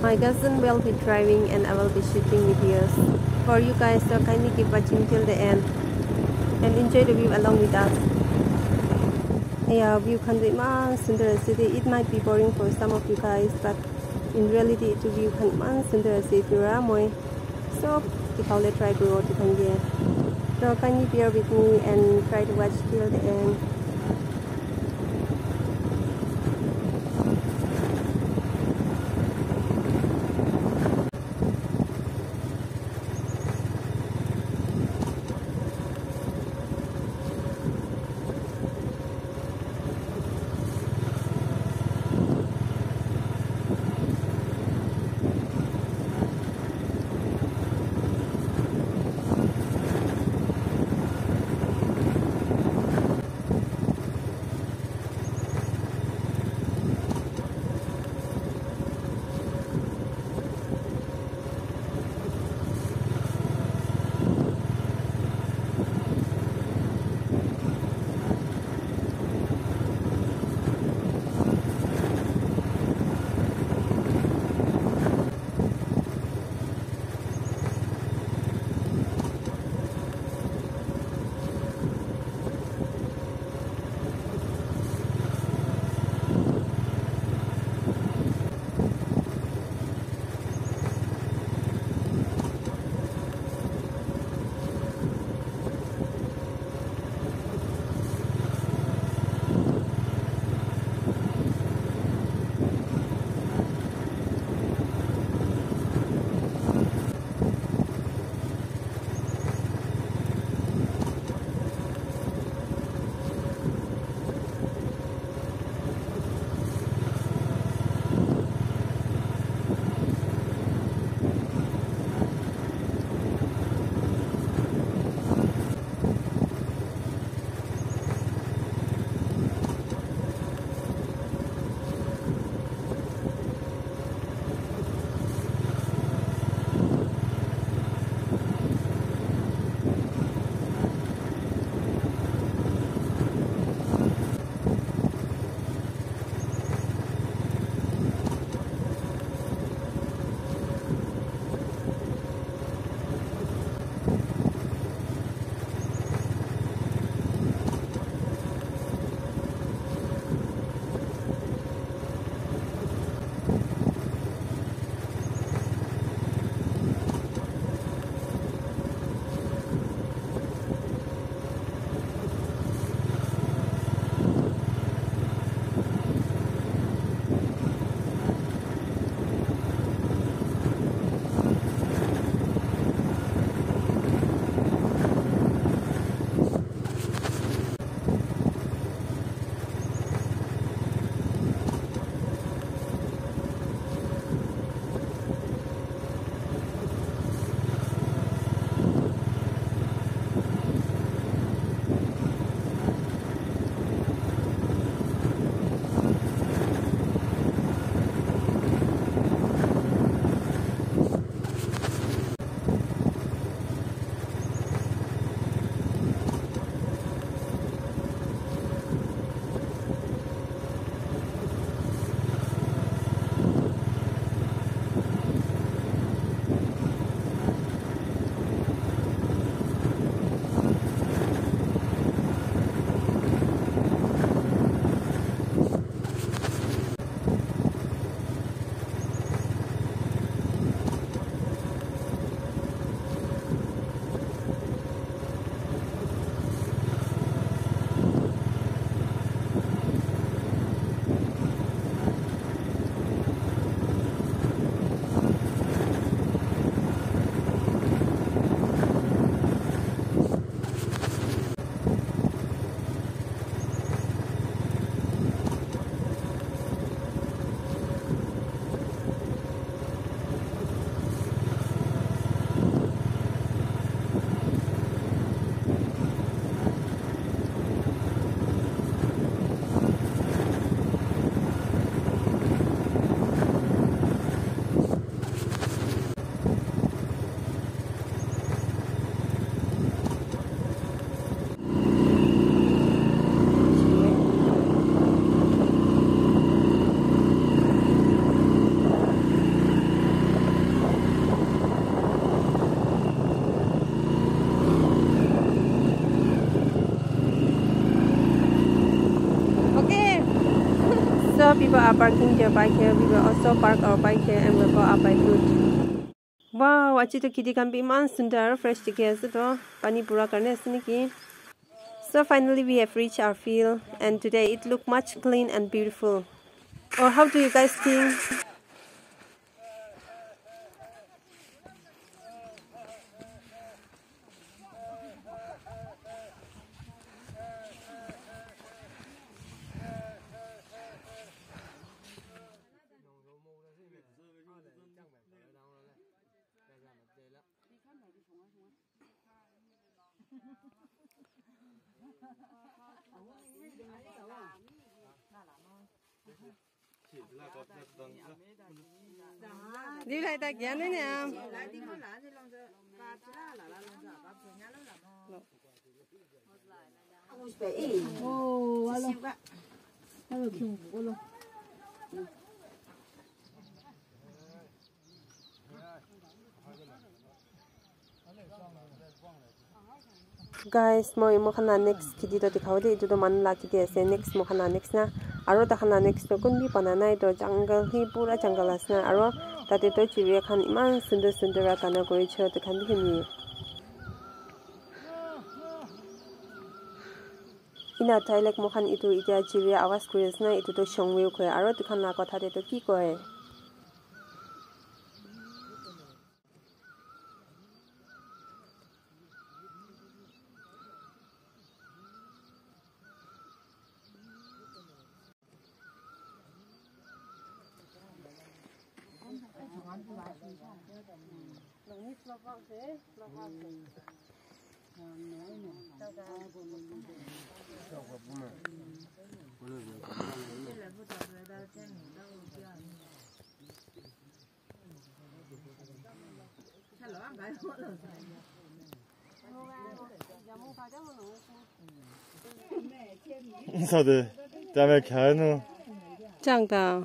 my cousin will be driving and i will be shooting videos for you guys so kindly keep watching till the end and enjoy the view along with us. Yeah view country man city. It might be boring for some of you guys but in reality it will view man sundar city ramoy so if i'll try to go to Kanye. so kindly bear with me and try to watch till the end parking their bike here. We will also park our bike here and we'll go up by foot. Wow, achi to kitty can be man sundar fresh to pani pura karne ki. So finally we have reached our field and today it looked much clean and beautiful. Or how do you guys think? đi lại ta kia nữa nè ô alo alo kêu bố luôn Hãy subscribe cho kênh Ghiền Mì Gõ Để không bỏ lỡ những video hấp dẫn la kidi ase next mo khana next na aro ta khana next to kun bi pana nai to jungle hi pura jungle asna aro tate to chiwe khan iman sundar sundar ra kana koi chho to khan bi ni ina tailek mo khan itu itia chiwe awas kuri asna itu to shongwe ko aro tu khan la kotha de to ki koe sao thế cha mẹ khá nữa chẳng tao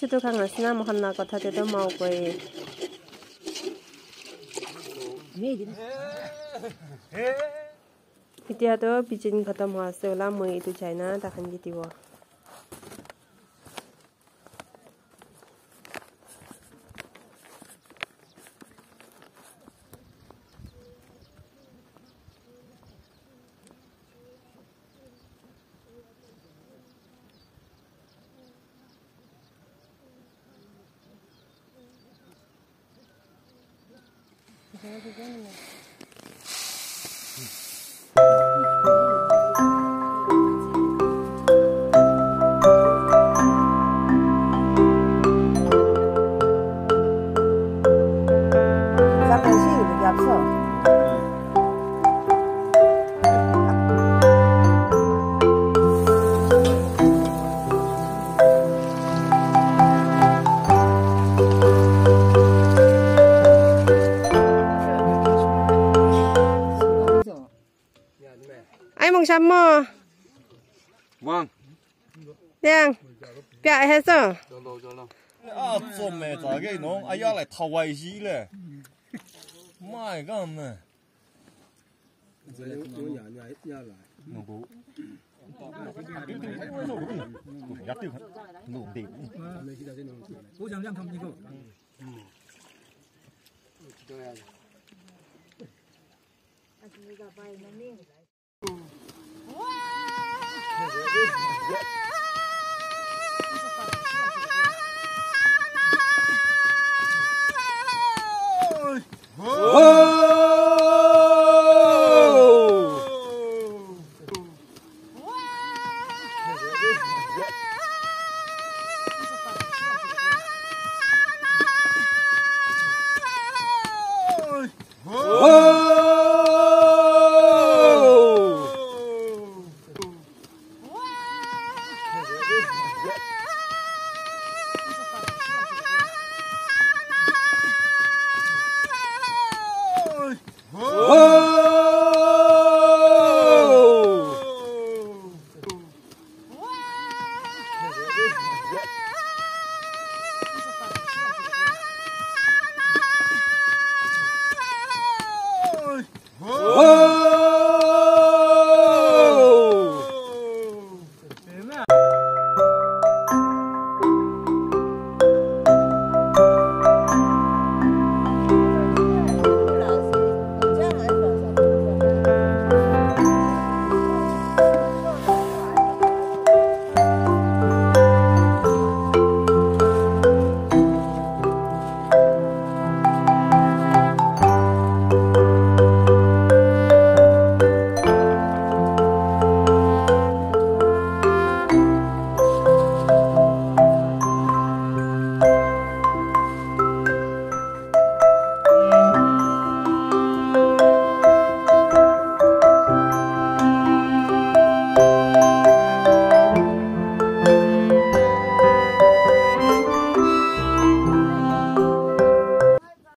chutu khang asna mohalla kotha te tôi mau koi এতিয়া তো পিচিন খতম হোৱা আছে ওলা মই এইটো চাই না তাখান কি দিব 行了，就给你。Vâng. ai mong chăm mơ vâng. Đang bịa hết rồi? À cho mẹ trả cái nó ai ra lại thầu vay gì lệ mai gan nè. Nó không bỏ à. 哇! Oh.